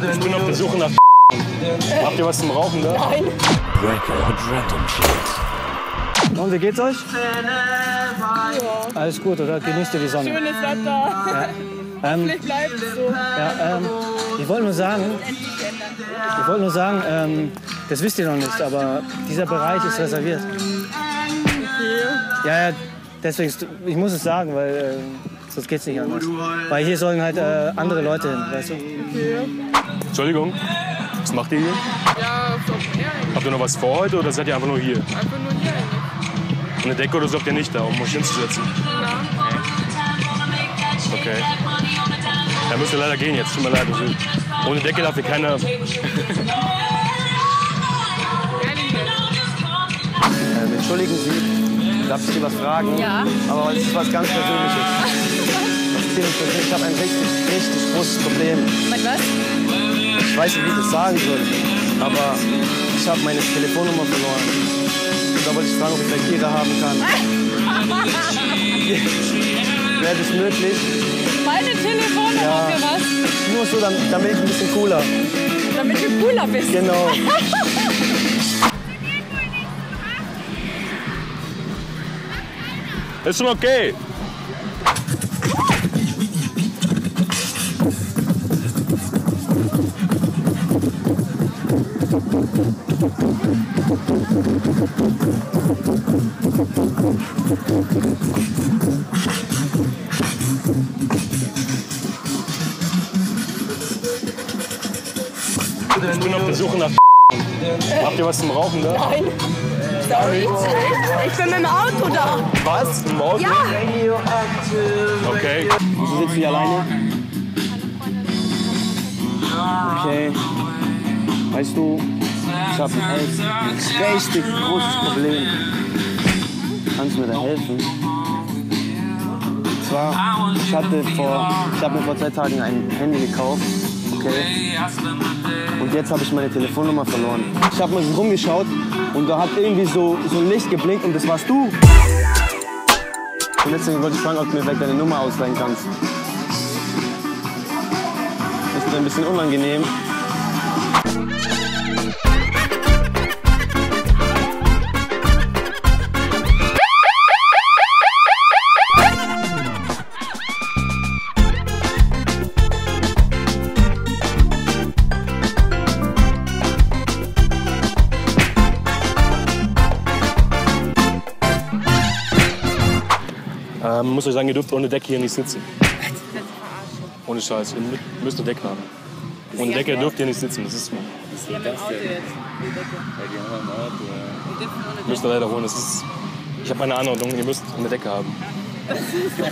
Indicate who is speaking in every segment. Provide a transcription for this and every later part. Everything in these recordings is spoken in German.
Speaker 1: Ich bin auf der Suche nach Habt ihr was zum Rauchen da?
Speaker 2: Nein.
Speaker 3: Und wie geht's euch? Alles gut, oder? Genießt ihr die Sonne?
Speaker 2: Schönes Wetter.
Speaker 3: Ähm,
Speaker 2: Vielleicht bleibt es so.
Speaker 3: ja, ähm, ich wollte nur sagen, ich wollte nur sagen, ähm, das wisst ihr noch nicht, aber dieser Bereich ist reserviert. Ja, ja, deswegen, ich muss es sagen, weil äh, sonst geht's nicht anders. Weil hier sollen halt äh, andere Leute hin, weißt du?
Speaker 1: Entschuldigung, was macht ihr hier?
Speaker 2: Ja, so, ja,
Speaker 1: Habt ihr noch was vor heute oder seid ihr einfach nur hier?
Speaker 2: einfach nur hier eigentlich.
Speaker 1: Eine Decke oder so habt ihr nicht da, um euch hinzusetzen? Okay. Da müsst ihr leider gehen jetzt, tut mir leid. Also, ohne Decke darf hier keiner.
Speaker 2: Ehrlich.
Speaker 3: Ähm, entschuldigen Sie, darf ich Sie was fragen?
Speaker 2: Ja.
Speaker 3: Aber es ist was ganz Persönliches. Das ist ziemlich persönlich. Ich habe ein richtig, richtig großes Problem.
Speaker 2: Mit was?
Speaker 3: Ich weiß nicht, wie ich das sagen soll, aber ich habe meine Telefonnummer verloren. Und da wollte ich fragen, ob ich vielleicht Ihre haben kann. Wäre das möglich?
Speaker 2: Meine Telefonnummer
Speaker 3: Ja.
Speaker 2: für was?
Speaker 3: Nur so, dann, bin ich ein bisschen cooler.
Speaker 2: Damit du cooler bist.
Speaker 3: Genau.
Speaker 1: Ist schon okay. Ich bin auf der Suche nach Habt ihr was zum Rauchen da?
Speaker 2: Nein. Sorry. Ich bin mit dem Auto da.
Speaker 1: Was? Im Auto?
Speaker 2: Ja.
Speaker 1: Okay.
Speaker 3: Sie sitzt hier alleine? Okay. Weißt du, ich habe ein richtig großes Problem. Kannst du mir da helfen? Und zwar, ich hatte vor, ich habe mir vor zwei Tagen ein Handy gekauft. Okay. Und jetzt habe ich meine Telefonnummer verloren. Ich habe mal so rumgeschaut und da hat irgendwie so, so ein Licht geblinkt und das warst du. Und deswegen wollte ich fragen, ob du mir vielleicht deine Nummer ausleihen kannst. Ist mir ein bisschen unangenehm.
Speaker 1: Ähm, muss euch sagen, ihr dürft ohne Decke hier nicht sitzen. Ohne Scheiß, ihr mü- müsst eine Decke haben. Ohne Decke dürft ihr nicht sitzen. Das ist, müsst ihr leider holen. Das ist, ich habe eine Anordnung, ihr müsst eine Decke haben.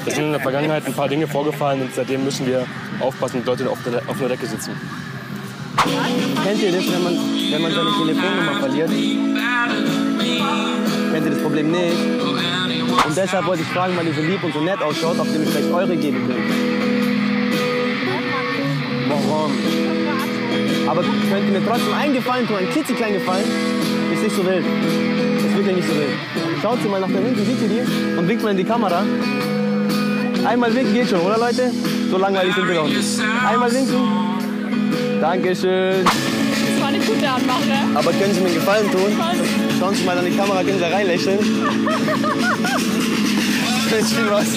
Speaker 1: Es sind in der Vergangenheit ein paar Dinge vorgefallen und seitdem müssen wir aufpassen, dass Leute auf der, auf einer Decke sitzen.
Speaker 3: Kennt ihr das, wenn man, wenn man seine Telefonnummer verliert? Kennt ihr das Problem nicht? Und deshalb wollte ich fragen, weil ihr so lieb und so nett ausschaut, ob ihr mir vielleicht eure geben könnt. Warum? Aber könnt ihr mir trotzdem einen Gefallen tun, einen klitzekleinen Gefallen? Ist nicht so wild. Ist wirklich nicht so wild. Schaut sie mal nach da hinten, seht ihr die? Und winkt mal in die Kamera. Einmal winken geht schon, oder Leute? So langweilig sind wir doch nicht. Einmal winken. Dankeschön.
Speaker 2: Gute anmache.
Speaker 3: Aber können Sie mir einen Gefallen tun? Was? Schauen Sie mal an die Kamera, können Sie da reinlächeln? ich will was.